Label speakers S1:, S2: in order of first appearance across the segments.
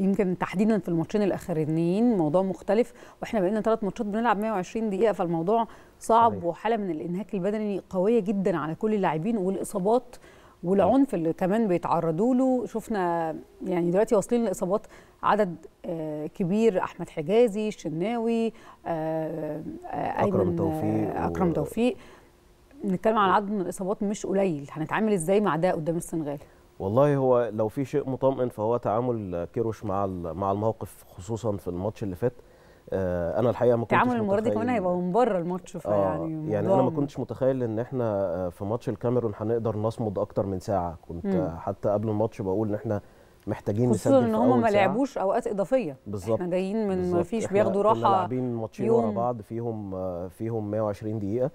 S1: يمكن تحديدا في الماتشين الاخرانيين موضوع مختلف وإحنا بقينا ثلاث ماتشات بنلعب 120 دقيقة فالموضوع صعب
S2: صحيح.
S1: وحالة من الإنهاك البدني قوية جدا على كل اللاعبين والإصابات والعنف اللي كمان بيتعرضوا له. شفنا يعني دلوقتي واصلين لإصابات عدد آه، كبير أحمد حجازي الشناوي آه، آه، أيمن،
S2: توفيق
S1: اكرم
S2: و-
S1: توفيق. بنتكلم عن عدد من الإصابات مش قليل. هنتعامل إزاي مع ده قدام السنغال؟
S2: والله هو لو في شيء مطمئن فهو تعامل كيروش مع مع الموقف خصوصا في الماتش اللي فات آه، أنا الحقيقة ما كنتش
S1: تعامل المره دي كمان هيبقى من بره الماتش فيعني
S2: يعني أنا ما كنتش متخيل إن إحنا آه، في ماتش الكاميرون هنقدر نصمد أكتر من ساعة كنت
S1: مم.
S2: آه، حتى قبل الماتش بقول إن إحنا محتاجين
S1: خصوصا
S2: نسجل
S1: إن
S2: في
S1: هم ما. لعبوش أوقات إضافية
S2: بالظبط
S1: إحنا جايين من ما. فيش بياخدوا
S2: كنا
S1: راحة
S2: لاعبين ماتشين ورا. بعض فيهم آه، فيهم 120 دقيقة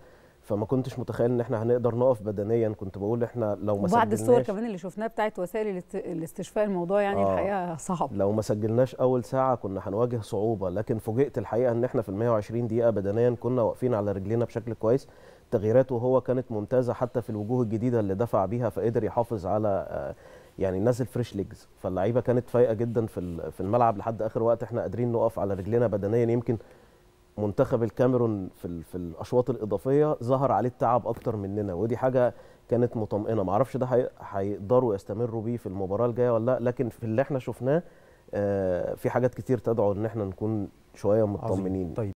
S2: فما كنتش متخيل إن إحنا هنقدر نقف بدنيا. كنت بقول إحنا لو ما
S1: وبعد الصور كمان اللي شفناها بتاعت وسائل الاست- الاستشفاء الموضوع يعني
S2: آه.
S1: الحقيقة صعب.
S2: لو ما سجلناش أول ساعة كنا هنواجه صعوبة. لكن فوجئت الحقيقة إن إحنا في ال 120 دقيقة بدنيا كنا واقفين على رجلينا بشكل كويس. تغييراته هو كانت ممتازة حتى في الوجوه الجديدة اللي دفع بيها فقدر يحافظ على آه، يعني نزل fresh legs فاللعيبة كانت فايقة جدا في في الملعب لحد آخر وقت إحنا قادرين نقف على رجلينا بدنيا. يمكن منتخب الكاميرون في في الأشواط الإضافية ظهر عليه التعب أكتر مننا ودي حاجة كانت مطمئنة. ما أعرفش ده هي- هيقدروا يستمروا بيه في المباراة الجاية ولا لأ لكن في اللي إحنا شفناه آه، في حاجات كتير تدعو إن إحنا نكون
S3: شوية.
S2: مطمنين
S3: طيب.